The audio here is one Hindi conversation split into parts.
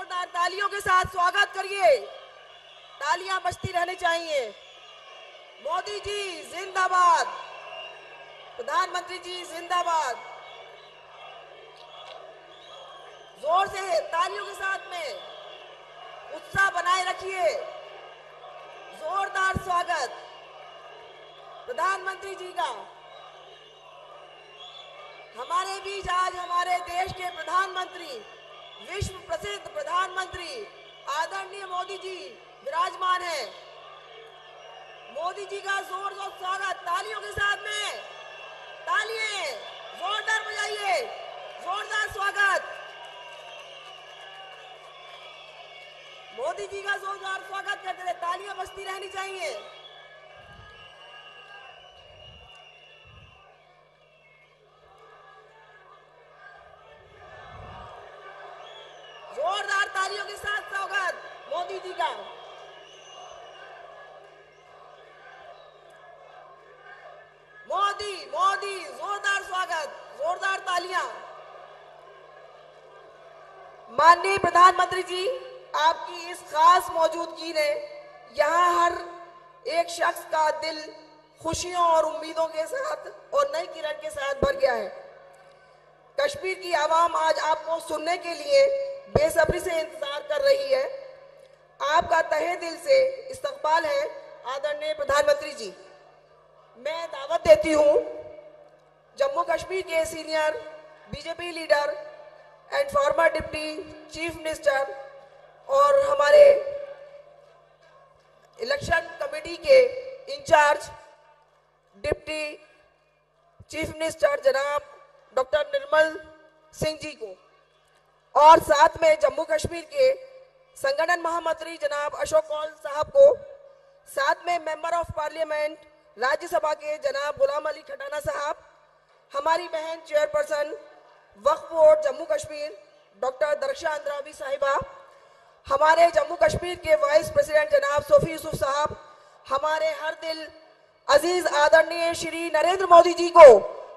जोरदार तालियों के साथ स्वागत करिए। तालियाँ बजती रहनी चाहिए। मोदी जी, जिंदाबाद। प्रधानमंत्री जी, जिंदाबाद। ज़ोर से तालियों के साथ में उत्साह बनाए रखिए। जोरदार स्वागत। प्रधानमंत्री जी का। हमारे बीच आज हमारे देश के प्रधानमंत्री विश्व प्रसिद्ध प्रधानमंत्री आदरणीय मोदी जी विराजमान है। मोदी जी का ज़ोर ज़ोर स्वागत तालियों के साथ में। तालियाँ, जोरदार बजाइए, जोरदार स्वागत। मोदी जी का जोरदार स्वागत करते रहे तालियाँ बजती रहनी चाहिए जोरदार तालियों के साथ स्वागत मोदी जी का मोदी मोदी जोरदार स्वागत जोरदार तालियाँ माननीय प्रधानमंत्री जी, आपकी इस खास मौजूदगी ने यहाँ हर एक शख्स का दिल खुशियों और उम्मीदों के साथ और नई किरण के साथ भर गया है। कश्मीर की आवाम आज आपको सुनने के लिए बेसब्री से इंतज़ार कर रही है। आपका तहे दिल से इस्तकबाल है, आदरणीय प्रधानमंत्री जी। मैं दावत देती हूँ, जम्मू कश्मीर के senior, BJP leader and former deputy chief minister और हमारे इलेक्शन कमेटी के इंचार्ज डिप्टी चीफ मिनिस्टर जनाब डॉक्टर निर्मल सिंह जी को। और साथ में जम्मू कश्मीर के संगठन महामंत्री जनाब अशोक कौल साहब को, साथ में मेंबर ऑफ़ पार्लियामेंट राज्यसभा के जनाब गुलाम अली खटाना साहब, हमारी बहन चेयरपर्सन वक्फ बोर्ड जम्मू कश्मीर, डॉक्टर दरक्षा अंद्रावी साहिबा, हमारे जम्मू कश्मीर के वाइस प्रेसिडेंट जनाब सोफी यूसुफ साहब, हमारे हर दिल अज़ीज़ आदरणीय श्री नरेंद्र मोदी जी को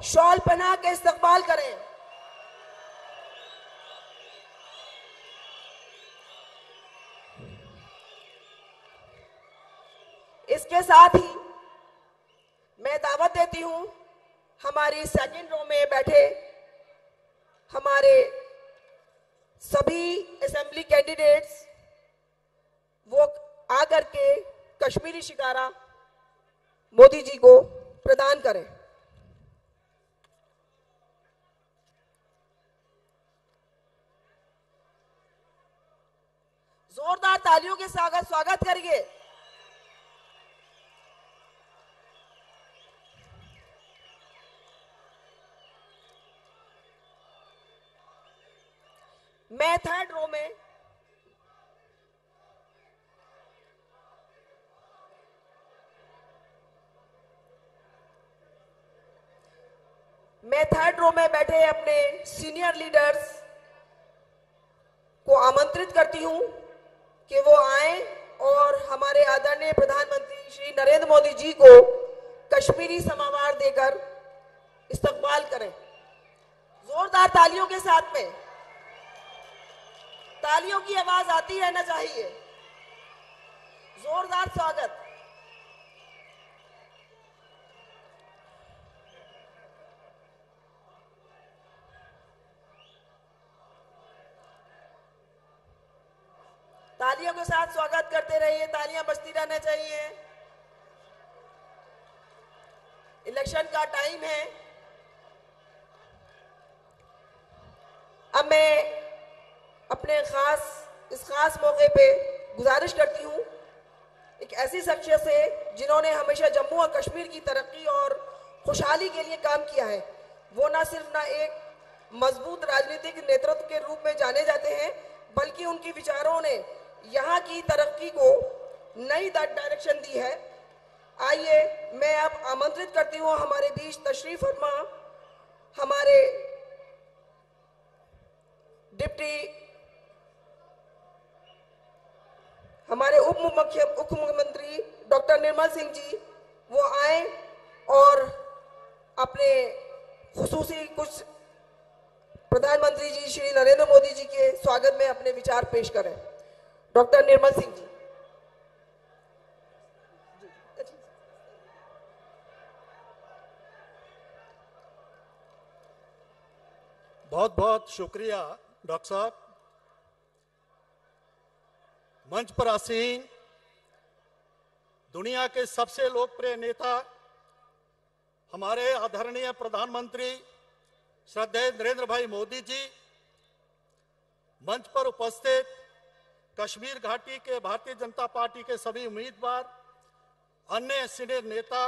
शॉल पहना के इस्तकबाल करें। इसके साथ ही मैं दावत देती हूँ, हमारी सेकंड रो में बैठे हमारे सभी असेंबली कैंडिडेट्स वो आकर के कश्मीरी शिकारा मोदी जी को प्रदान करें। जोरदार तालियों के साथ स्वागत करिए। मैं थर्ड रो में। मैं थर्ड रो में बैठे अपने सीनियर लीडर्स को आमंत्रित करती हूँ कि वो आए और हमारे आदरणीय प्रधानमंत्री श्री नरेंद्र मोदी जी को कश्मीरी समावार देकर इस्तकबाल करें। जोरदार तालियों के साथ में तालियों की आवाज़ आती रहना चाहिए जोरदार स्वागत। तालियों के साथ स्वागत करते रहिए, तालियाँ बजती रहना चाहिए। इलेक्शन का टाइम है। अब मैं अपने खास, इस खास मौके पे गुजारिश करती हूँ एक ऐसी शख्सियत से जिन्होंने हमेशा जम्मू और कश्मीर की तरक्की और खुशहाली के लिए काम किया है। वो ना सिर्फ़ ना एक मज़बूत राजनीतिक नेतृत्व के रूप में जाने जाते हैं, बल्कि उनकी विचारों ने यहाँ की तरक्की को नई डायरेक्शन दी है। आइए, मैं अब आमंत्रित करती हूँ हमारे बीच तशरीफ़ फरमा हमारे डिप्टी हमारे उप मुख्य उप मुख्यमंत्री डॉक्टर निर्मल सिंह जी, वो आए और अपने खसूसी कुछ प्रधानमंत्री जी, श्री नरेंद्र मोदी जी के स्वागत में अपने विचार पेश करें। डॉक्टर निर्मल सिंह जी। बहुत बहुत शुक्रिया, डॉक्टर साहब। मंच पर आसीन दुनिया के सबसे लोकप्रिय नेता, हमारे आदरणीय प्रधानमंत्री श्रद्धेय नरेंद्र भाई मोदी जी, मंच पर उपस्थित कश्मीर घाटी के भारतीय जनता पार्टी के सभी उम्मीदवार, अन्य सीनियर नेता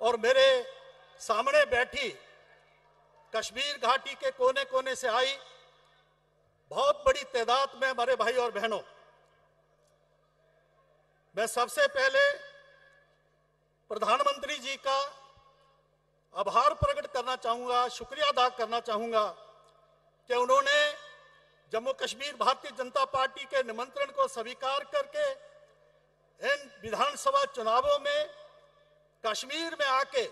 और मेरे सामने बैठी कश्मीर घाटी के कोने कोने से आई बहुत बड़ी तादाद में हमारे भाई और बहनों। मैं सबसे पहले प्रधानमंत्री जी का आभार प्रकट करना चाहूँगा, शुक्रिया अदा करना चाहूँगा कि उन्होंने जम्मू कश्मीर भारतीय जनता पार्टी के निमंत्रण को स्वीकार करके इन विधानसभा चुनावों में कश्मीर में आके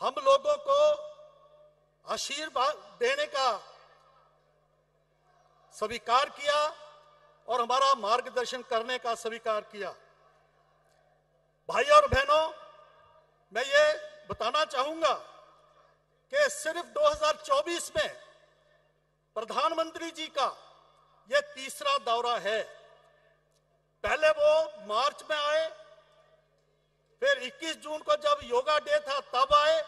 हम लोगों को आशीर्वाद देने का स्वीकार किया। और हमारा मार्गदर्शन करने का स्वीकार किया। भाई और बहनों, मैं ये बताना चाहूँगा कि सिर्फ़ 2024 में प्रधानमंत्री जी का यह तीसरा दौरा है। पहले वो मार्च में आए, फिर 21 जून को जब योगा डे था, तब आए।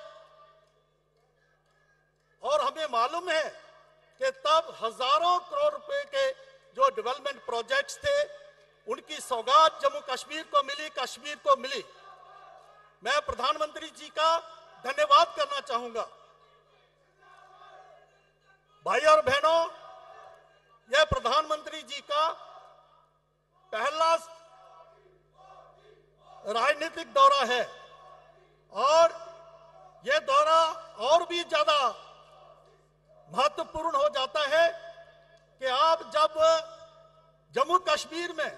और हमें मालूम है कि तब हज़ारों करोड़ रुपए के जो डेवलपमेंट प्रोजेक्ट्स थे, उनकी सौगात जम्मू कश्मीर को मिली, कश्मीर को मिली। मैं प्रधानमंत्री जी का धन्यवाद करना चाहूँगा। भाई और बहनों, यह प्रधानमंत्री जी का पहला राजनीतिक दौरा है। और यह दौरा और भी ज़्यादा महत्वपूर्ण हो जाता है कि आप जब जम्मू कश्मीर में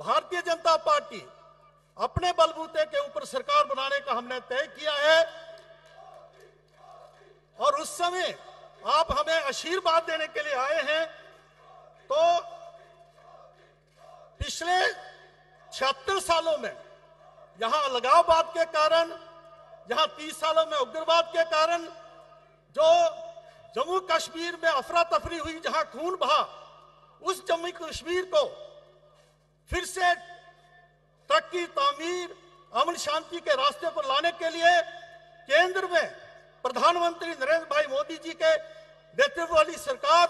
भारतीय जनता पार्टी अपने बलबूते के ऊपर सरकार बनाने का हमने तय किया है। और उस समय आप हमें आशीर्वाद देने के लिए आए हैं। तो पिछले छिहत्तर सालों में यहाँ अलगाववाद के कारण, यहाँ तीस सालों में उग्रवाद के कारण, जो जम्मू कश्मीर में अफरा तफरी हुई, जहाँ खून बहा उस जम्मू कश्मीर को फिर से तरक्की, तामीर, अमन शांति के रास्ते पर लाने के लिए केंद्र में प्रधानमंत्री नरेंद्र भाई मोदी जी के नेतृत्व वाली सरकार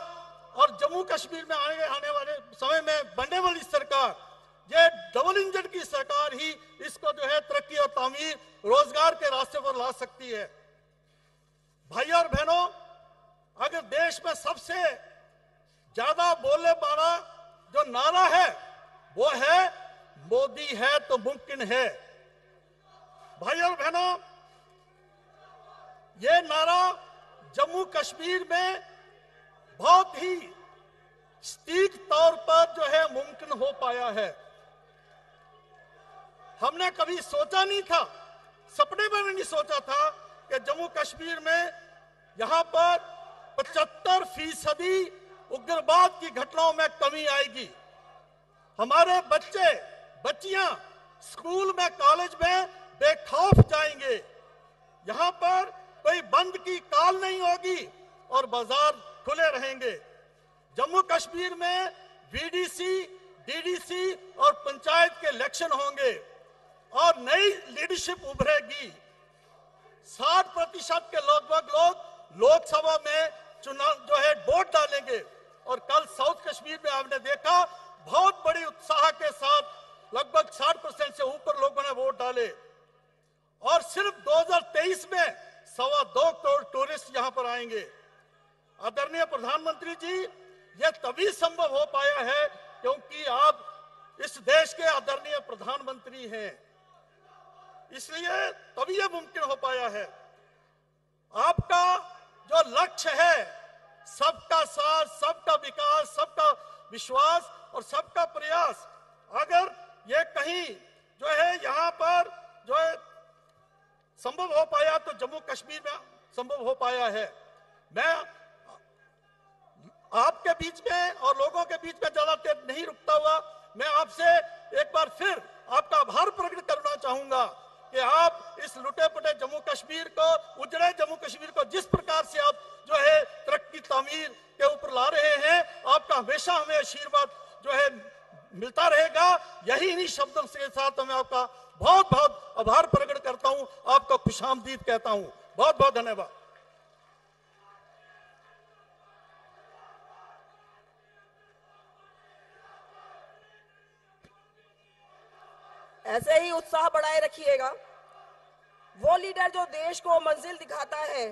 और जम्मू कश्मीर में आने आने वाले समय में बनने वाली सरकार, ये डबल इंजन की सरकार ही इसको जो है तरक्की और तामीर रोज़गार के रास्ते पर ला सकती है। भाई और बहनों, अगर देश में सबसे ज़्यादा बोलने वाला जो नारा है, वो है मोदी है तो मुमकिन है। भाई और बहनों, ये नारा जम्मू कश्मीर में बहुत ही सटीक तौर पर जो है मुमकिन हो पाया है। हमने कभी सोचा नहीं था, सपने में भी नहीं सोचा था कि जम्मू कश्मीर में यहाँ पर पचहत्तर फ़ीसदी उग्रवाद की घटनाओं में कमी आएगी। हमारे बच्चे, बच्चियाँ स्कूल में, कॉलेज में बेखौफ जाएँगे। यहाँ पर कोई बंद की काल नहीं होगी और बाज़ार खुले रहेंगे। जम्मू कश्मीर में वीडीसी डीडीसी और पंचायत के इलेक्शन होंगे और नई लीडरशिप उभरेगी। 60 प्रतिशत के लगभग लोग लोकसभा में चुनाव, जो है, वोट डालेंगे। और कल साउथ कश्मीर में आपने देखा, बहुत बड़ी उत्साह के साथ लगभग 60 परसेंट से ऊपर लोगों ने वोट डाले। और सिर्फ़ 2023 में सवा दो करोड़ टूरिस्ट यहाँ पर आएँगे। आदरणीय प्रधानमंत्री जी, यह तभी संभव हो पाया है क्योंकि आप इस देश के आदरणीय प्रधानमंत्री हैं। इसलिए तभी यह मुमकिन हो पाया है। आपका जो लक्ष्य है सबका साथ, सबका विकास, सबका विश्वास और सबका प्रयास। अगर ये कहीं जो है यहाँ पर जो है संभव हो पाया तो जम्मू कश्मीर में संभव हो पाया है। मैं आपके बीच में और लोगों के बीच में ज़्यादा देर नहीं रुकता हुआ, मैं आपसे एक बार फिर आपका आभार प्रकट करना चाहूँगा कि आप इस लुटे पुटे जम्मू कश्मीर को, उजड़े जम्मू कश्मीर को जिस प्रकार से आप जो है तामीर के ऊपर ला रहे हैं। आपका हमेशा हमें आशीर्वाद जो है मिलता रहेगा। यही इन्हीं शब्दों के साथ मैं आपका बहुत बहुत आभार प्रकट करता हूँ। आपको खुशामदीद कहता हूँ। बहुत बहुत धन्यवाद। ऐसे ही उत्साह बढ़ाए रखिएगा। वो लीडर जो देश को मंजिल दिखाता है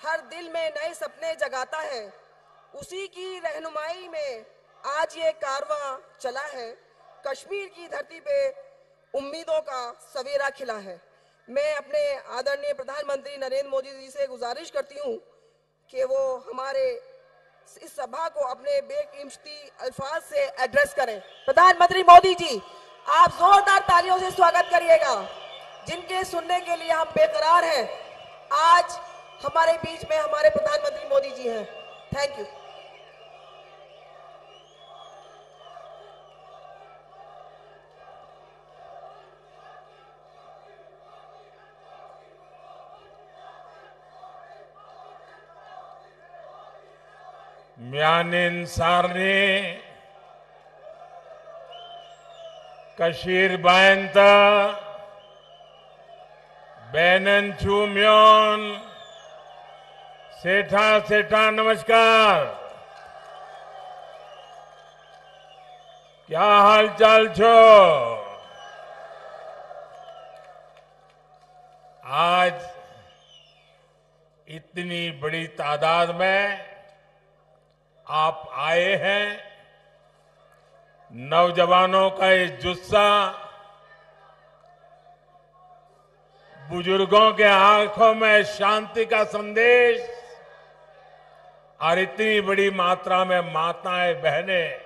हर दिल में नए सपने जगाता है। उसी की रहनुमाई में आज ये कारवां चला है। कश्मीर की धरती पे उम्मीदों का सवेरा खिला है। मैं अपने आदरणीय प्रधानमंत्री नरेंद्र मोदी जी से गुजारिश करती हूँ कि वो हमारे इस सभा को अपने बेकिमती अल्फाज से एड्रेस करें। प्रधानमंत्री मोदी जी, आप जोरदार तालियों से स्वागत करिएगा। जिनके सुनने के लिए हम बेकरार हैं, आज हमारे बीच में हमारे प्रधानमंत्री मोदी जी हैं। थैंक यू म्यानिन सारने, कशीर बायंत, बैनन चूम्योन सेठा सेठा, नमस्कार। क्या हाल चाल छो? आज इतनी बड़ी तादाद में आप आए हैं। नौजवानों का ये जुस्सा, बुज़ुर्गों के आँखों में शांति का संदेश और इतनी बड़ी मात्रा में माताएँ, बहनें,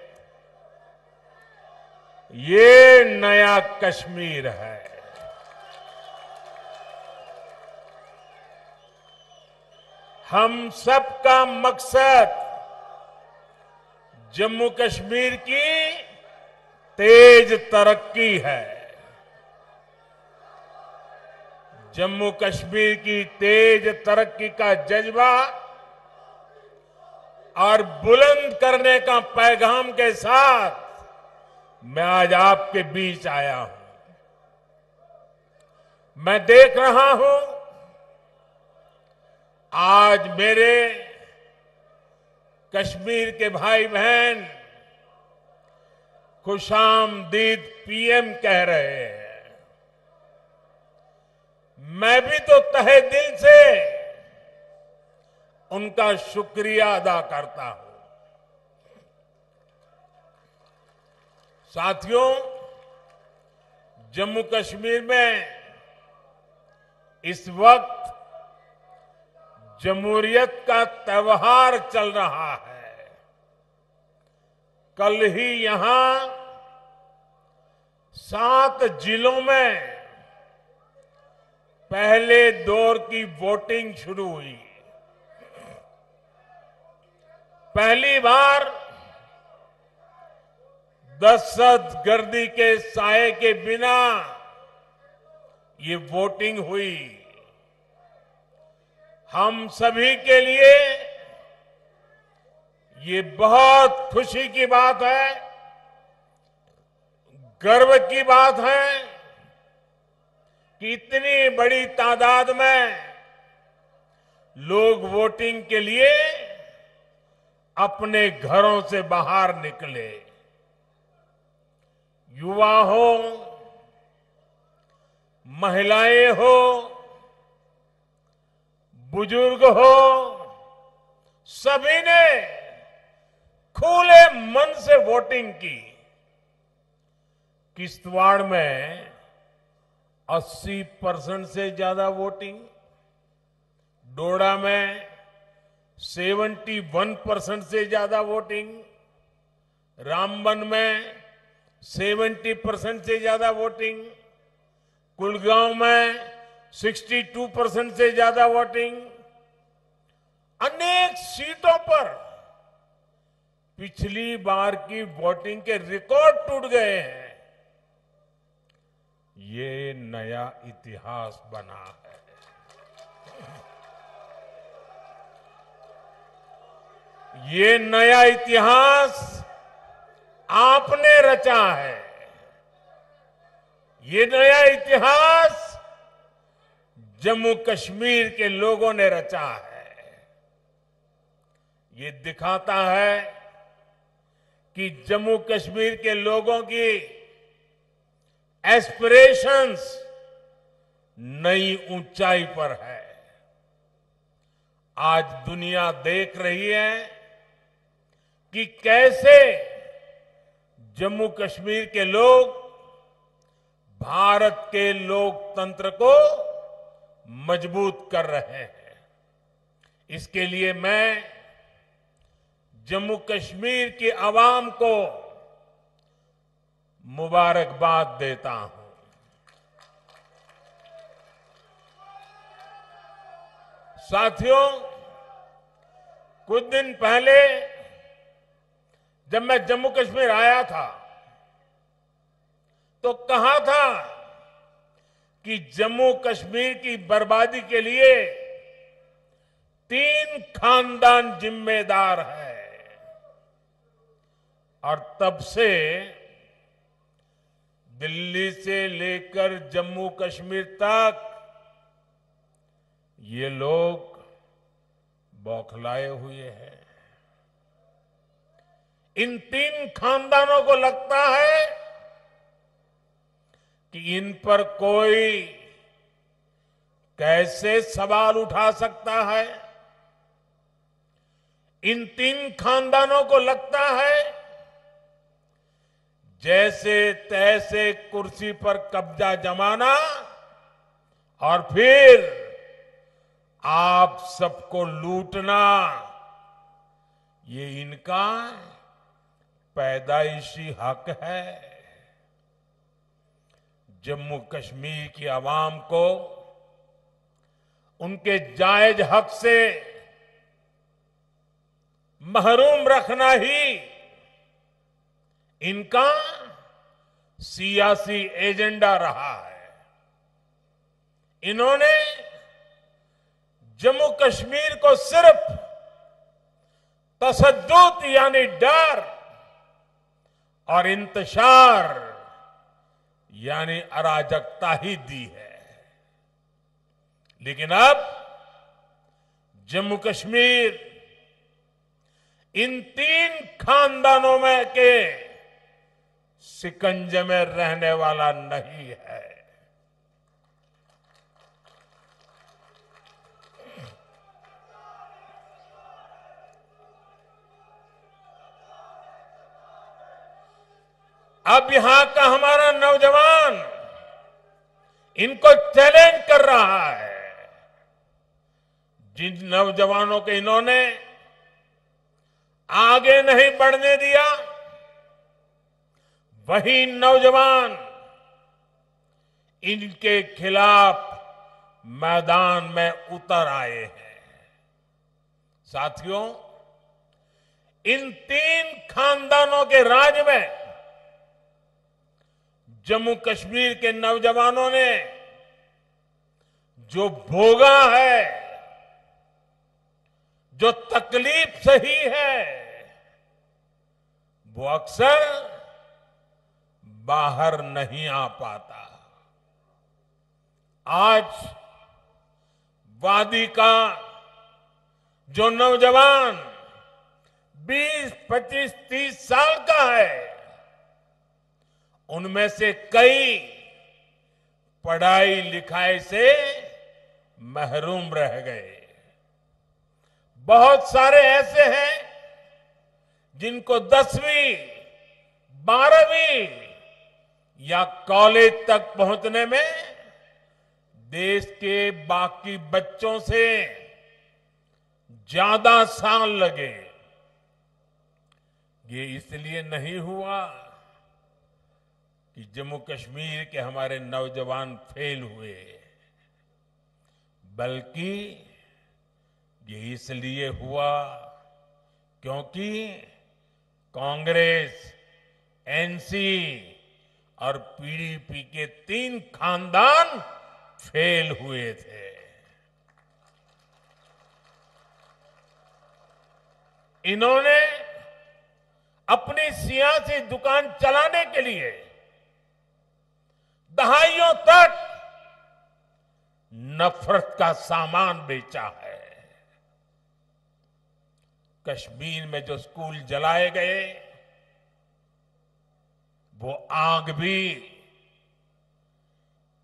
ये नया कश्मीर है। हम सबका मकसद जम्मू कश्मीर की तेज तरक्की है। जम्मू कश्मीर की तेज तरक्की का जज्बा और बुलंद करने का पैगाम के साथ मैं आज आपके बीच आया हूँ। मैं देख रहा हूँ, आज मेरे कश्मीर के भाई बहन खुशामदीद पीएम कह रहे हैं। मैं भी तो तहे दिल से उनका शुक्रिया अदा करता हूँ। साथियों, जम्मू कश्मीर में इस वक्त जमहूरियत का त्यौहार चल रहा है। कल ही यहाँ सात जिलों में पहले दौर की वोटिंग शुरू हुई। पहली बार दहशत गर्दी के साय के बिना ये वोटिंग हुई। हम सभी के लिए ये बहुत खुशी की बात है, गर्व की बात है कि इतनी बड़ी तादाद में लोग वोटिंग के लिए अपने घरों से बाहर निकले। युवा हो, महिलाएँ हो, बुज़ुर्ग हो, सभी ने खुले मन से वोटिंग की। किश्तवाड़ में 80 परसेंट से ज़्यादा वोटिंग, डोडा में 71 परसेंट से ज़्यादा वोटिंग रामबन में 70 परसेंट से ज़्यादा वोटिंग, कुलगांव में 62 परसेंट से ज़्यादा वोटिंग। अनेक सीटों पर पिछली बार की वोटिंग के रिकॉर्ड टूट गए हैं। ये नया इतिहास बना। है ये नया इतिहास आपने रचा है। ये नया इतिहास जम्मू कश्मीर के लोगों ने रचा है। ये दिखाता है कि जम्मू कश्मीर के लोगों की एस्पिरेशंस नई ऊंचाई पर है। आज दुनिया देख रही है कि कैसे जम्मू कश्मीर के लोग भारत के लोकतंत्र को मज़बूत कर रहे हैं। इसके लिए मैं जम्मू कश्मीर की आवाम को मुबारकबाद देता हूँ। साथियों, कुछ दिन पहले जब मैं जम्मू कश्मीर आया था तो कहा था कि जम्मू कश्मीर की बर्बादी के लिए तीन खानदान जिम्मेदार है। और तब से दिल्ली से लेकर जम्मू कश्मीर तक ये लोग बौखलाए हुए हैं। इन तीन खानदानों को लगता है कि इन पर कोई कैसे सवाल उठा सकता है? इन तीन खानदानों को लगता है जैसे तैसे कुर्सी पर कब्जा जमाना और फिर आप सबको लूटना, ये इनका पैदाइशी हक है। जम्मू कश्मीर की आवाम को उनके जायज़ हक से महरूम रखना ही इनका सियासी एजेंडा रहा है। इन्होंने जम्मू कश्मीर को सिर्फ़ तसद्दुत यानी डर और इंतज़ार, यानी अराजकता ही दी है। लेकिन अब, जम्मू कश्मीर, इन तीन खानदानों में के सिकंजे में रहने वाला नहीं है। अब यहाँ का हमारा नौजवान इनको चैलेंज कर रहा है। जिन नौजवानों के इन्होंने आगे नहीं बढ़ने दिया, वही नौजवान इनके खिलाफ मैदान में उतर आए हैं। साथियों, इन तीन खानदानों के राज में जम्मू कश्मीर के नौजवानों ने जो भोगा है जो तकलीफ़ सही है वो अक्सर बाहर नहीं आ पाता। आज वादी का जो नौजवान 20, 25, 30 साल का है उनमें से कई पढ़ाई लिखाई से महरूम रह गए। बहुत सारे ऐसे हैं जिनको दसवीं, बारहवीं या कॉलेज तक पहुँचने में देश के बाकी बच्चों से ज़्यादा साल लगे। ये इसलिए नहीं हुआ कि जम्मू कश्मीर के हमारे नौजवान फेल हुए। बल्कि ये इसलिए हुआ क्योंकि कांग्रेस एनसी और पीडीपी के तीन खानदान फेल हुए थे। इन्होंने अपनी सियासी दुकान चलाने के लिए दहाइयों तक नफरत का सामान बेचा है। कश्मीर में जो स्कूल जलाए गए, वो आग भी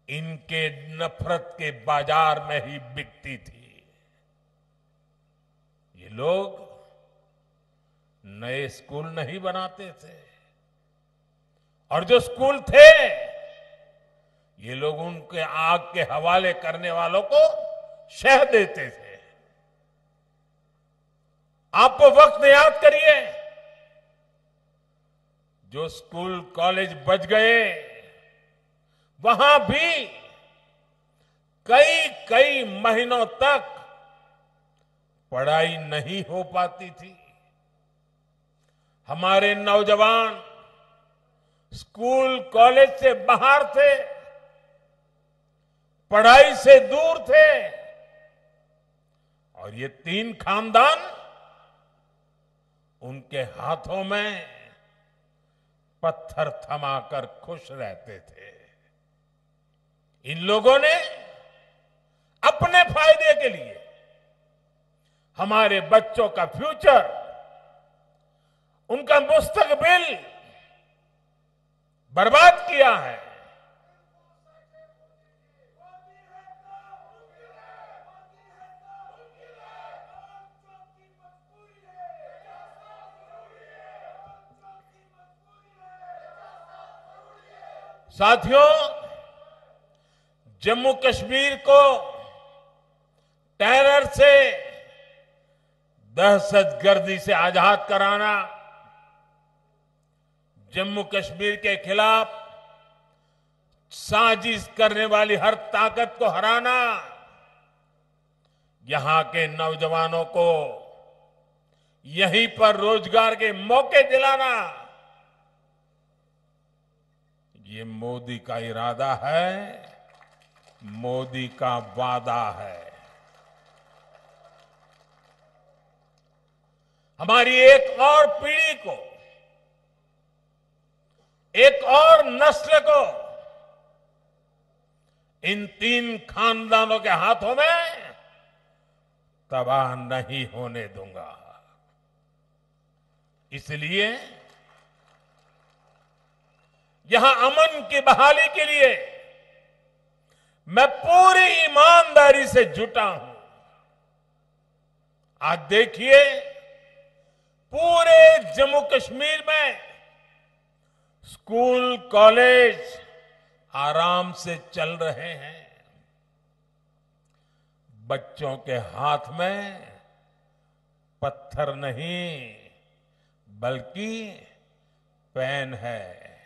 इनके नफरत के बाज़ार में ही बिकती थी। ये लोग नए स्कूल नहीं बनाते थे। और जो स्कूल थे ये लोग उनके आग के हवाले करने वालों को शह देते थे। आपको वक्त याद करिए, जो स्कूल कॉलेज बच गए, वहाँ भी कई कई महीनों तक पढ़ाई नहीं हो पाती थी। हमारे नौजवान स्कूल कॉलेज से बाहर थे पढ़ाई से दूर थे। और ये तीन खानदान उनके हाथों में पत्थर थमाकर खुश रहते थे। इन लोगों ने अपने फ़ायदे के लिए हमारे बच्चों का फ्यूचर, उनका मुस्तकबिल बर्बाद किया है। साथियों, जम्मू कश्मीर को टेरर से दहशतगर्दी से आज़ाद कराना, जम्मू कश्मीर के खिलाफ साजिश करने वाली हर ताकत को हराना, यहाँ के नौजवानों को यहीं पर रोज़गार के मौके दिलाना। ये मोदी का इरादा है, मोदी का वादा है। हमारी एक और पीढ़ी को, एक और नस्ल को, इन तीन खानदानों के हाथों में तबाह नहीं होने दूँगा। इसलिए यहाँ अमन की बहाली के लिए, मैं पूरी ईमानदारी से जुटा हूँ। आज देखिए, पूरे जम्मू कश्मीर में स्कूल, कॉलेज आराम से चल रहे हैं। बच्चों के हाथ में पत्थर नहीं, बल्कि पेन है।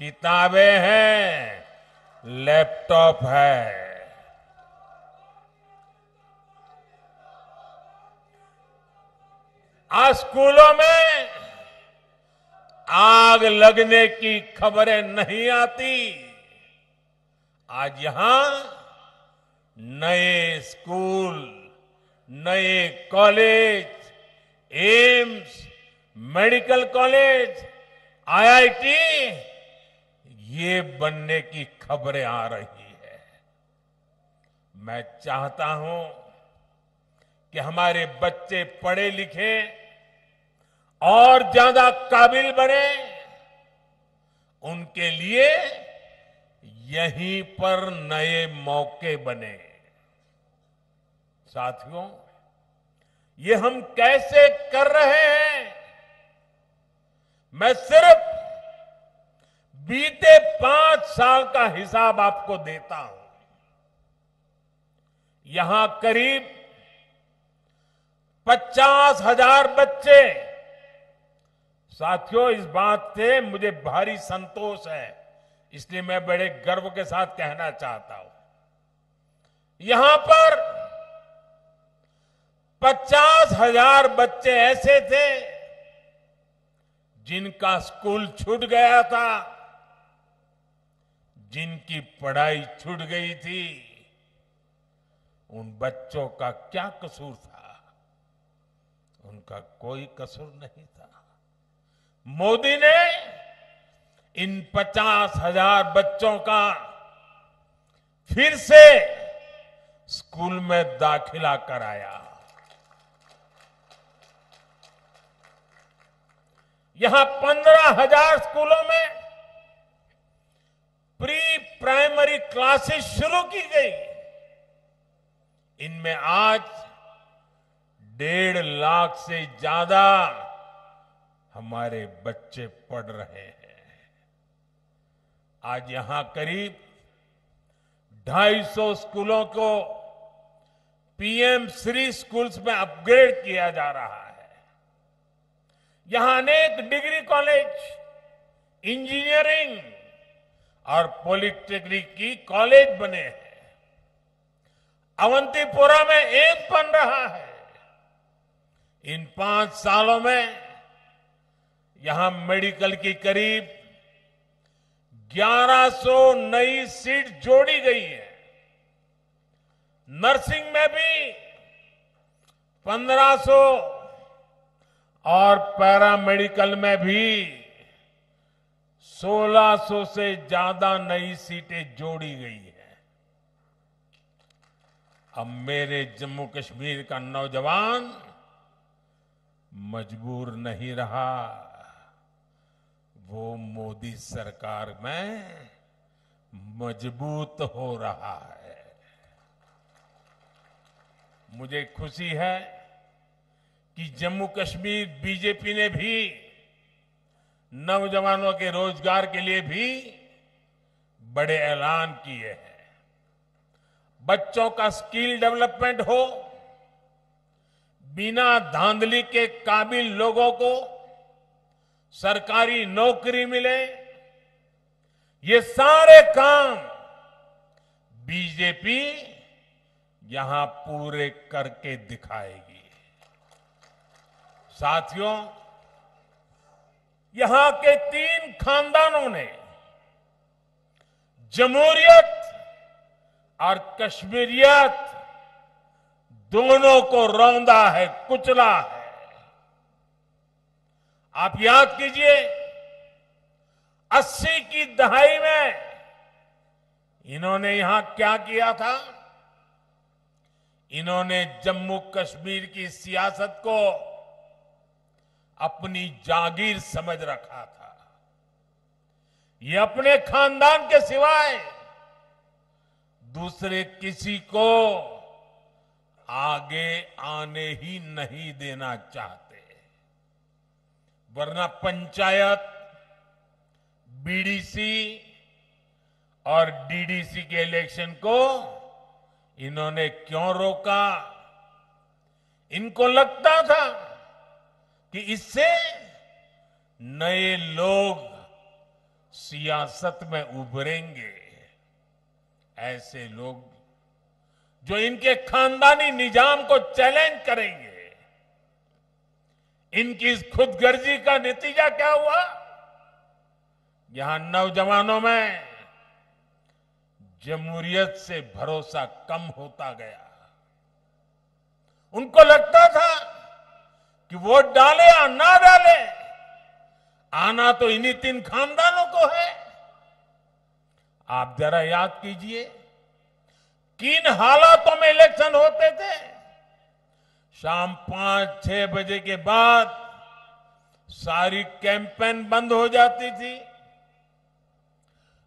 किताबें हैं, लैपटॉप है। आज स्कूलों में आग लगने की खबरें नहीं आती। आज यहाँ नए स्कूल, नए college, AIIMS, medical college, IIT ये बनने की खबरें आ रही है। मैं चाहता हूँ कि हमारे बच्चे पढ़े लिखे और ज़्यादा काबिल बने। उनके लिए यहीं पर नए मौके बने। साथियों, ये हम कैसे कर रहे हैं? मैं सिर्फ़ बीते पाँच साल का हिसाब आपको देता हूँ। यहाँ करीब पचास हज़ार बच्चे। साथियों, इस बात से मुझे भारी संतोष है, इसलिए मैं बड़े गर्व के साथ कहना चाहता हूँ। यहाँ पर पचास हज़ार बच्चे ऐसे थे जिनका स्कूल छूट गया था। जिनकी पढ़ाई छूट गई थी, उन बच्चों का क्या कसूर था? उनका कोई कसूर नहीं था। मोदी ने इन पचास हज़ार बच्चों का फिर से स्कूल में दाखिला कराया। यहाँ पंद्रह हज़ार स्कूलों में प्री प्राइमरी क्लासेस शुरू की गई। इनमें आज डेढ़ लाख से ज़्यादा हमारे बच्चे पढ़ रहे हैं। आज यहाँ करीब 250 स्कूलों को पीएम श्री स्कूल्स में अपग्रेड किया जा रहा है। यहाँ अनेक डिग्री कॉलेज, इंजीनियरिंग और पॉलिटेक्निक की कॉलेज बने हैं। अवंतीपुरा में एक बन रहा है। इन पाँच सालों में यहाँ मेडिकल की करीब 1100 नई सीट जोड़ी गई है। नर्सिंग में भी 1500 और पैरामेडिकल में भी 1600 से ज़्यादा नई सीटें जोड़ी गई है। अब मेरे जम्मू कश्मीर का नौजवान मजबूर नहीं रहा। वो मोदी सरकार में मज़बूत हो रहा है। मुझे खुशी है कि जम्मू कश्मीर बीजेपी ने भी नौजवानों के रोज़गार के लिए भी बड़े ऐलान किए हैं। बच्चों का स्किल डेवलपमेंट हो, बिना धांधली के काबिल लोगों को सरकारी नौकरी मिले, ये सारे काम बीजेपी यहाँ पूरे करके दिखाएगी। साथियों यहाँ के तीन खानदानों ने जमहूरियत और कश्मीरियत दोनों को रौंदा है, कुचला है। आप याद कीजिए, अस्सी की दहाई में इन्होंने यहाँ क्या किया था? इन्होंने जम्मू कश्मीर की सियासत को अपनी जागीर समझ रखा था। ये अपने खानदान के सिवाय दूसरे किसी को आगे आने ही नहीं देना चाहते। वरना पंचायत, बीडीसी और डीडीसी के इलेक्शन को इन्होंने क्यों रोका? इनको लगता था कि इससे नए लोग सियासत में उभरेंगे। ऐसे लोग जो इनके खानदानी निज़ाम को चैलेंज करेंगे। इनकी इस खुदगर्जी का नतीजा क्या हुआ? यहाँ नौजवानों में जमहूरियत से भरोसा कम होता गया। उनको लगता था कि वोट डाले या ना डाले, आना तो इन्हीं तीन खानदानों को है। आप जरा याद कीजिए किन हालातों में इलेक्शन होते थे। शाम पाँच, छह बजे के बाद सारी कैंपेन बंद हो जाती थी।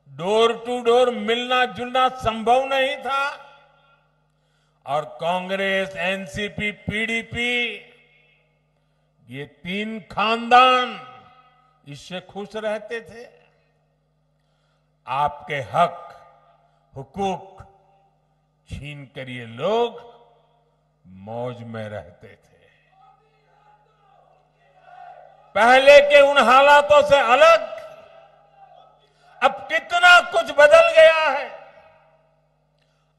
डोर टू डोर मिलना जुलना संभव नहीं था। और कांग्रेस, एनसीपी, पीडीपी ये तीन खानदान इससे खुश रहते थे। आपके हक, हुकूक छीन कर ये लोग मौज में रहते थे। पहले के उन हालातों से अलग, अब कितना कुछ बदल गया है।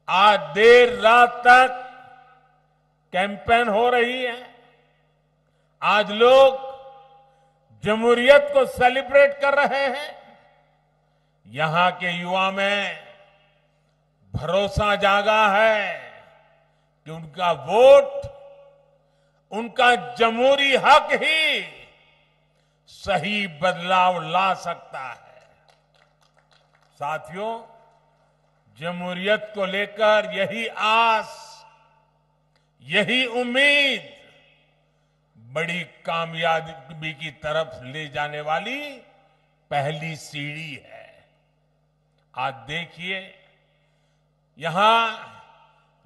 आज देर रात तक कैंपेन हो रही है। आज लोग जमहूरियत को सेलिब्रेट कर रहे हैं। यहाँ के युवा में भरोसा जागा है कि उनका वोट, उनका जमहूरी हक ही सही बदलाव ला सकता है। साथियों, जमहूरियत को लेकर यही आस, यही उम्मीद बड़ी कामयाबी की तरफ़ ले जाने वाली पहली सीढ़ी है। आज देखिए, यहाँ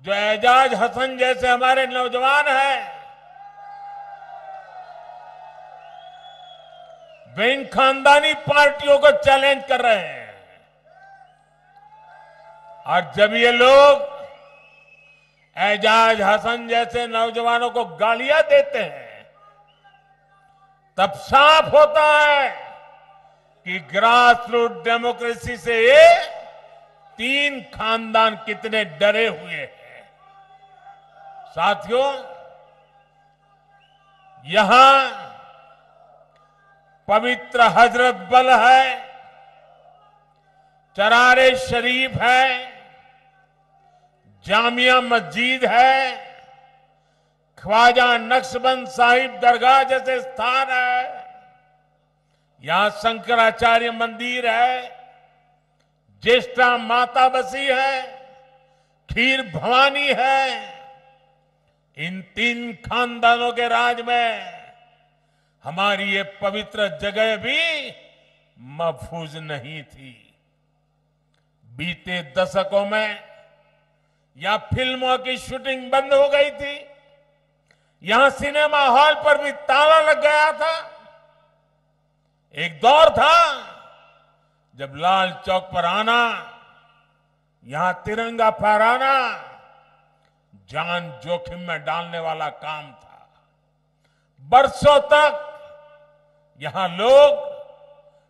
जो एजाज हसन जैसे हमारे नौजवान हैं। वे इन खानदानी पार्टियों को चैलेंज कर रहे हैं। और जब ये लोग एजाज हसन जैसे नौजवानों को गालियाँ देते हैं तब साफ़ होता है कि ग्रास रूट डेमोक्रेसी से ये तीन खानदान कितने डरे हुए हैं। साथियों, यहाँ पवित्र हज़रत बल है, चरारे शरीफ है, जामिया मस्जिद है ख्वाजा नक्शबंद साहिब दरगाह जैसे स्थान है। यहाँ शंकराचार्य मंदिर है। ज्येष्ठा माता बसी है। खीर भवानी है। इन तीन खानदानों के राज में हमारी ये पवित्र जगह भी महफूज नहीं थी। बीते दशकों में या फ़िल्मों की शूटिंग बंद हो गई थी। यहाँ सिनेमा हॉल पर भी ताला लग गया था। एक दौर था, जब लाल चौक पर आना, यहाँ तिरंगा फहराना, जान जोखिम में डालने वाला काम था। बरसों तक यहाँ लोग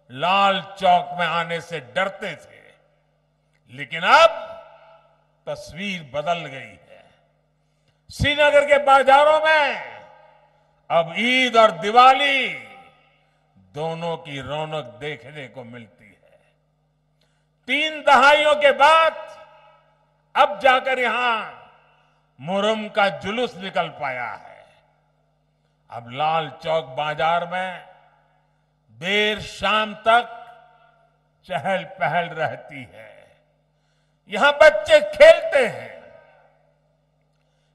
लाल चौक में आने से डरते थे, लेकिन अब तस्वीर बदल गई। है श्रीनगर के बाजारों में। अब ईद और दिवाली दोनों की रौनक देखने को मिलती है। तीन दहाइयों के बाद अब जाकर यहाँ मुहर्रम का जुलूस निकल पाया है। अब लाल चौक बाज़ार में देर शाम तक चहल पहल रहती है। यहाँ बच्चे खेलते हैं।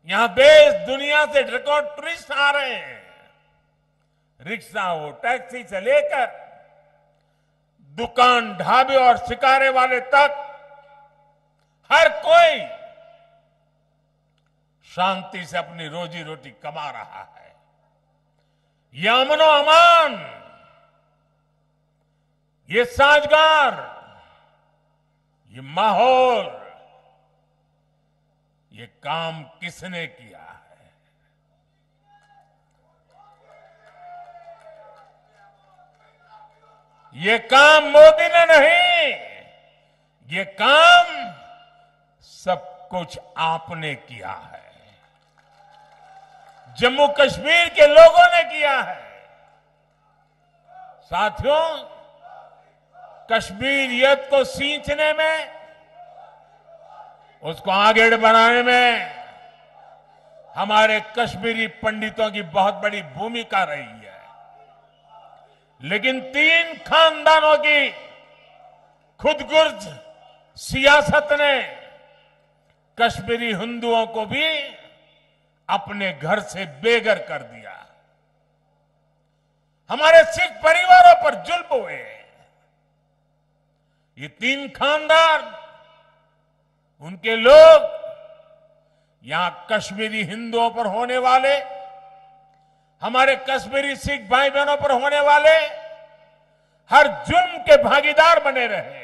यहाँ देश दुनिया से रिकॉर्ड टूरिस्ट आ रहे हैं। रिक्शा हो, टैक्सी से लेकर दुकान ढाबे और शिकारे वाले तक हर कोई शांति से अपनी रोजी रोटी कमा रहा है। ये अमनो अमान, ये साजगार, ये माहौल ये काम किसने किया है? ये काम मोदी ने नहीं, ये काम सब कुछ आपने किया है। जम्मू कश्मीर के लोगों ने किया है। साथियों, कश्मीरियत को सींचने में उसको आगे बढ़ाने में हमारे कश्मीरी पंडितों की बहुत बड़ी भूमिका रही है। लेकिन तीन खानदानों की खुदगुर्ज सियासत ने कश्मीरी हिंदुओं को भी अपने घर से बेघर कर दिया। हमारे सिख परिवारों पर जुल्म हुए। ये तीन खानदान उनके लोग यहाँ कश्मीरी हिंदुओं पर होने वाले, हमारे कश्मीरी सिख भाई बहनों पर होने वाले, हर जुर्म के भागीदार बने रहे।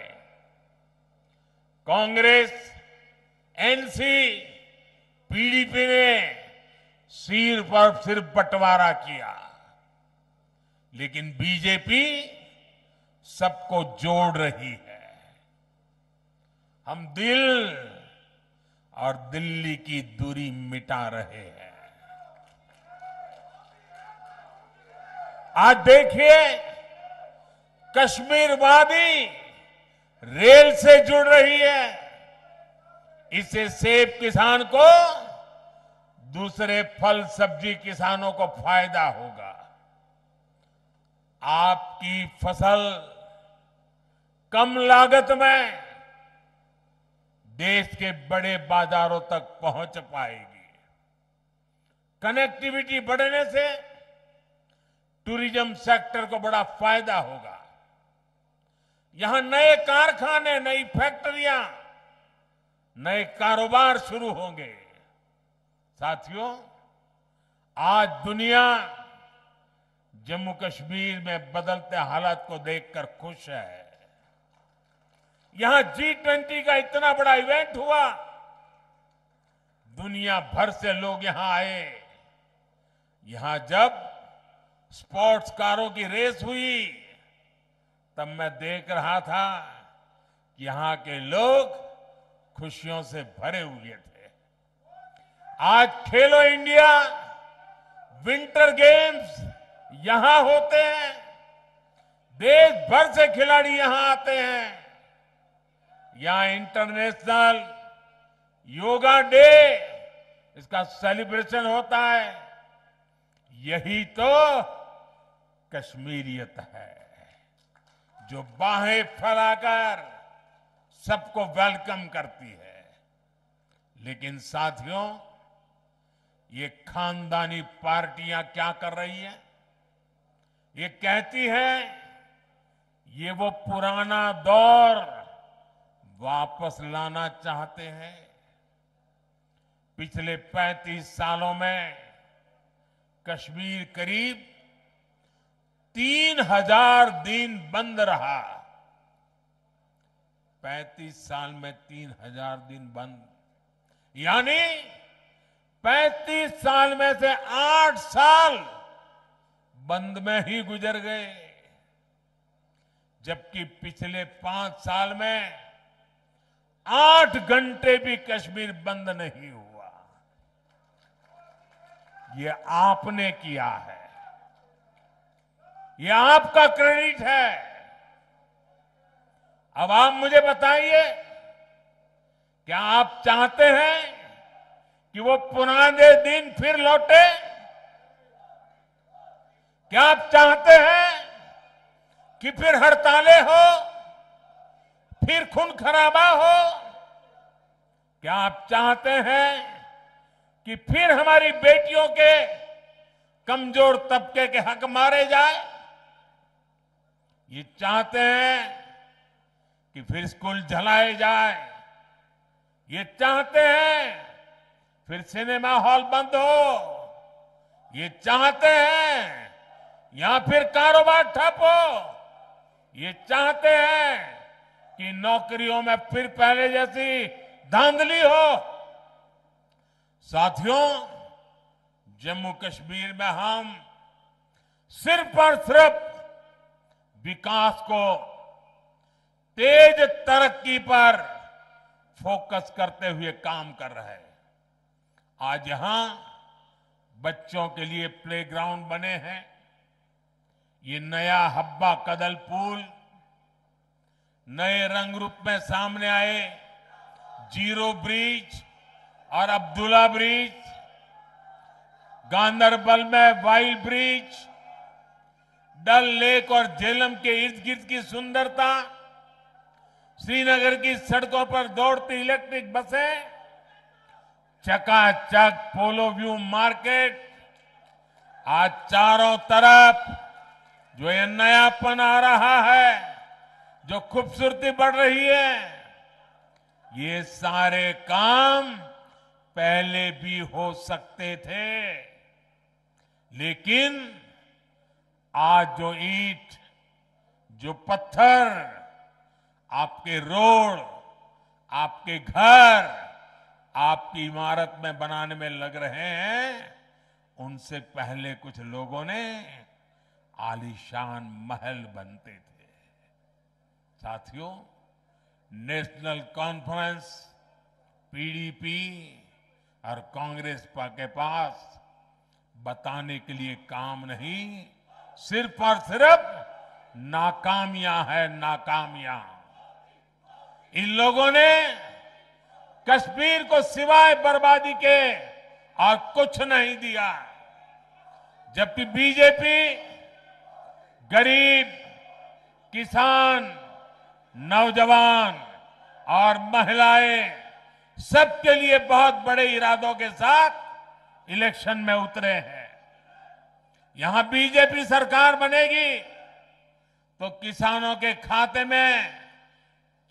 कांग्रेस, एनसी पीडीपी ने सिर पर सिर्फ़ बंटवारा किया। लेकिन बीजेपी सबको जोड़ रही है। हम दिल और दिल्ली की दूरी मिटा रहे हैं। आज देखिए कश्मीर वादी रेल से जुड़ रही है। इससे सेब किसान को, दूसरे फल सब्ज़ी किसानों को फ़ायदा होगा। आपकी फ़सल कम लागत में देश के बड़े बाजारों तक पहुँच पाएगी। कनेक्टिविटी बढ़ने से टूरिज़्म सेक्टर को बड़ा फ़ायदा होगा। यहाँ नए कारखाने, नई फैक्ट्रियाँ नए कारोबार शुरू होंगे। साथियों, आज दुनिया जम्मू कश्मीर में बदलते हालात को देखकर खुश है। यहाँ जी ट्वेंटी का इतना बड़ा इवेंट हुआ। दुनिया भर से लोग यहाँ आए। यहाँ जब स्पोर्ट्स कारों की रेस हुई, तब मैं देख रहा था कि यहाँ के लोग खुशियों से भरे हुए थे। आज खेलो इंडिया विंटर गेम्स यहाँ होते हैं। देश भर से खिलाड़ी यहाँ आते हैं। यहाँ इंटरनेशनल योगा डे, इसका सेलिब्रेशन होता है। यही तो कश्मीरियत है, जो बाहें फैलाकर सबको वेलकम करती है। लेकिन साथियों, ये खानदानी पार्टियाँ क्या कर रही हैं? ये कहती है, ये वो पुराना दौर वापस लाना चाहते हैं। पिछले 35 सालों में कश्मीर करीब तीन हज़ार दिन बंद रहा। 35 साल में तीन हज़ार दिन बंद। यानी 35 साल में से आठ साल बंद में ही गुजर गए। जबकि पिछले पाँच साल में आठ घंटे भी कश्मीर बंद नहीं हुआ। ये आपने किया है। ये आपका क्रेडिट है। अब आप मुझे बताइए, क्या आप चाहते हैं कि वो पुराने दिन फिर लौटे? क्या आप चाहते हैं कि फिर हड़तालें हो? फिर खून खराबा हो, क्या आप चाहते हैं कि फिर हमारी बेटियों के कमज़ोर तबके के हक मारे जाए? ये चाहते हैं कि फिर स्कूल जलाए जाए। ये चाहते हैं फिर सिनेमा हॉल बंद हो। ये चाहते हैं या फिर कारोबार ठप हो। ये चाहते हैं कि नौकरियों में फिर पहले जैसी धांधली हो। साथियों, जम्मू कश्मीर में हम सिर्फ़ और सिर्फ़ विकास को तेज तरक्की पर फोकस करते हुए काम कर रहे हैं। आज यहाँ बच्चों के लिए प्लेग्राउंड बने हैं। ये नया हब्बा कदल पुल नए रंग रूप में सामने आए। ज़ीरो ब्रिज और अब्दुल्ला ब्रिज। गांधरबल में वाइल्ड ब्रिज। डल लेक और झेलम के इर्द गिर्द की सुंदरता। श्रीनगर की सड़कों पर दौड़ती इलेक्ट्रिक बसें। चकाचक पोलो व्यू मार्केट। आज चारों तरफ़ जो ये नयापन आ रहा है। जो खूबसूरती बढ़ रही है, ये सारे काम पहले भी हो सकते थे। लेकिन आज जो ईट, जो पत्थर, आपके रोड, आपके घर, आपकी इमारत में बनाने में लग रहे हैं, उनसे पहले कुछ लोगों ने आलीशान महल बनते थे। साथियों, नेशनल कॉन्फ्रेंस, पीडीपी और कांग्रेस के पास बताने के लिए काम नहीं, सिर्फ़ और सिर्फ़ नाकामियाँ है, नाकामियाँ। इन लोगों ने कश्मीर को सिवाय बर्बादी के और कुछ नहीं दिया, जबकि बीजेपी गरीब, किसान नौजवान और महिलाएँ सबके लिए बहुत बड़े इरादों के साथ इलेक्शन में उतरे हैं। यहाँ बीजेपी सरकार बनेगी तो किसानों के खाते में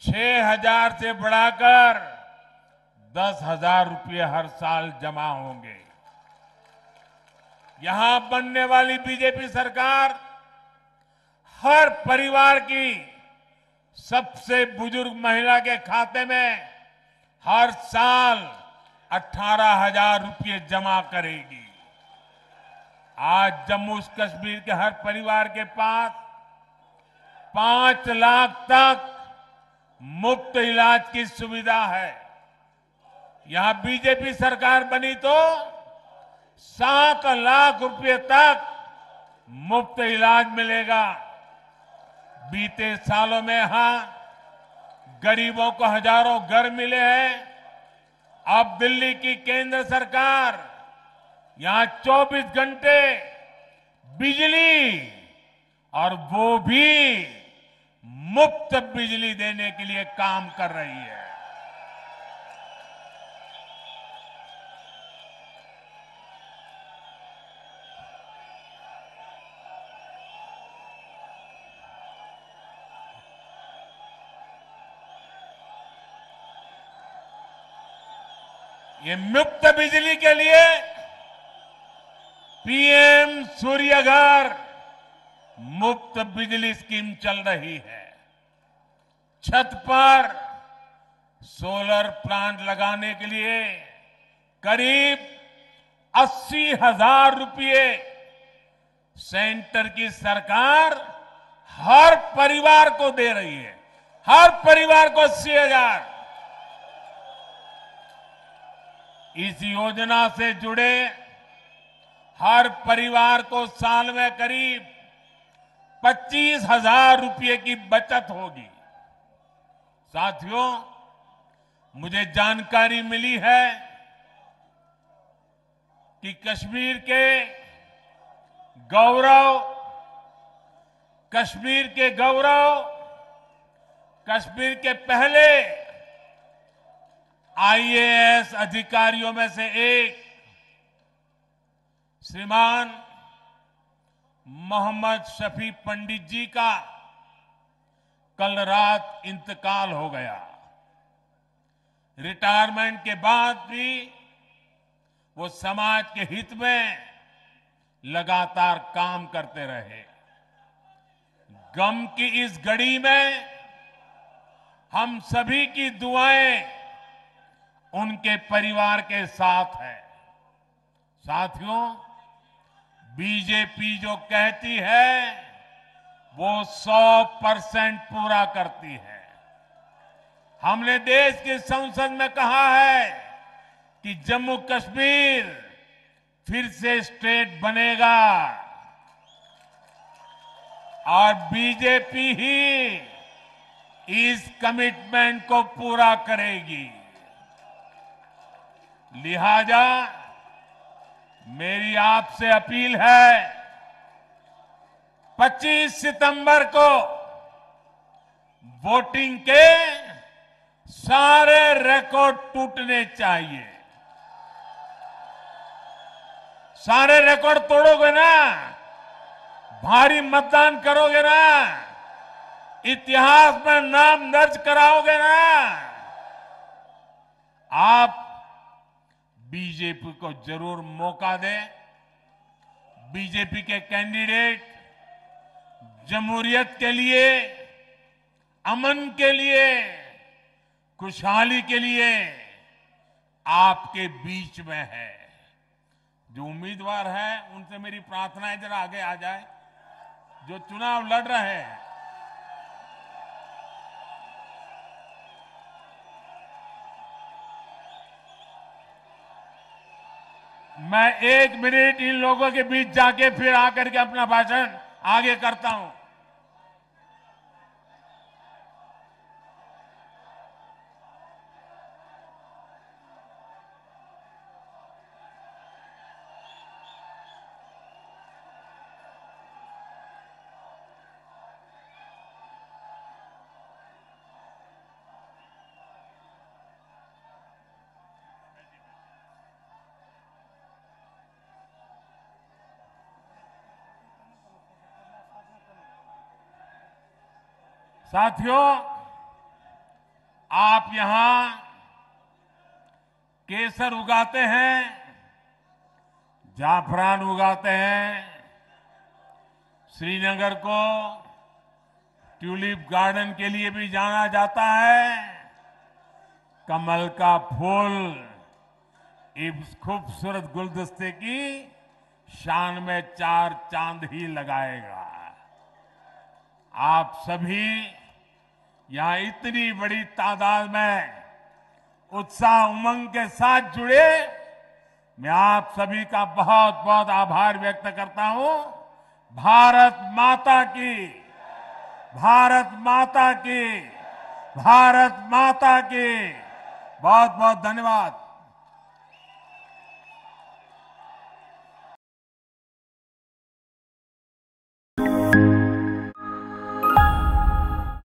छह हज़ार से बढ़ाकर दस हज़ार रुपये हर साल जमा होंगे। यहाँ बनने वाली बीजेपी सरकार हर परिवार की सबसे बुज़ुर्ग महिला के खाते में हर साल अठारह हज़ार रुपये जमा करेगी। आज जम्मू कश्मीर के हर परिवार के पास पाँच लाख तक मुफ़्त इलाज की सुविधा है। यहाँ बीजेपी सरकार बनी तो सात लाख रुपए तक मुफ़्त इलाज मिलेगा। बीते सालों में यहाँ गरीबों को हज़ारों घर मिले हैं। अब दिल्ली की केंद्र सरकार यहाँ 24 घंटे बिजली और वो भी मुफ़्त बिजली देने के लिए काम कर रही है। ये मुफ़्त बिजली के लिए पीएम सूर्यघर मुफ़्त बिजली स्कीम चल रही है। छत पर सोलर प्लांट लगाने के लिए करीब अस्सी हज़ार रुपये सेंटर की सरकार हर परिवार को दे रही है। हर परिवार को अस्सी हज़ार। इस योजना से जुड़े हर परिवार को साल में करीब पच्चीस हज़ार रुपये की बचत होगी। साथियों, मुझे जानकारी मिली है कि कश्मीर के गौरव, कश्मीर के गौरव, कश्मीर के पहले आईएएस अधिकारियों में से एक श्रीमान मोहम्मद शफी पंडित जी का कल रात इंतकाल हो गया। रिटायरमेंट के बाद भी वो समाज के हित में लगातार काम करते रहे। गम की इस घड़ी में हम सभी की दुआएँ उनके परिवार के साथ है। साथियों, बीजेपी जो कहती है, वो 100 परसेंट पूरा करती है। हमने देश की संसद में कहा है कि जम्मू कश्मीर फिर से स्टेट बनेगा। और बीजेपी ही इस कमिटमेंट को पूरा करेगी। लिहाजा मेरी आपसे अपील है 25 सितंबर को वोटिंग के सारे रिकॉर्ड टूटने चाहिए। सारे रिकॉर्ड तोड़ोगे ना, भारी मतदान करोगे ना, इतिहास में नाम दर्ज कराओगे ना, आप बीजेपी को ज़रूर मौका दें। बीजेपी के कैंडिडेट जमहूरियत के लिए, अमन के लिए, खुशहाली के लिए आपके बीच में है। जो उम्मीदवार है, उनसे मेरी प्रार्थना है जरा आगे आ जाए। जो चुनाव लड़ रहे हैं मैं एक मिनट इन लोगों के बीच जाके फिर आकर के अपना भाषण आगे करता हूँ। साथियों, आप यहाँ केसर उगाते हैं, जाफरान उगाते हैं, श्रीनगर को ट्यूलिप गार्डन के लिए भी जाना जाता है। कमल का फूल, इस खूबसूरत गुलदस्ते की शान में चार चाँद ही लगाएगा। आप सभी यहाँ इतनी बड़ी तादाद में उत्साह उमंग के साथ जुड़े, मैं आप सभी का बहुत बहुत आभार व्यक्त करता हूँ। भारत माता की, भारत माता की, भारत माता की। बहुत बहुत धन्यवाद।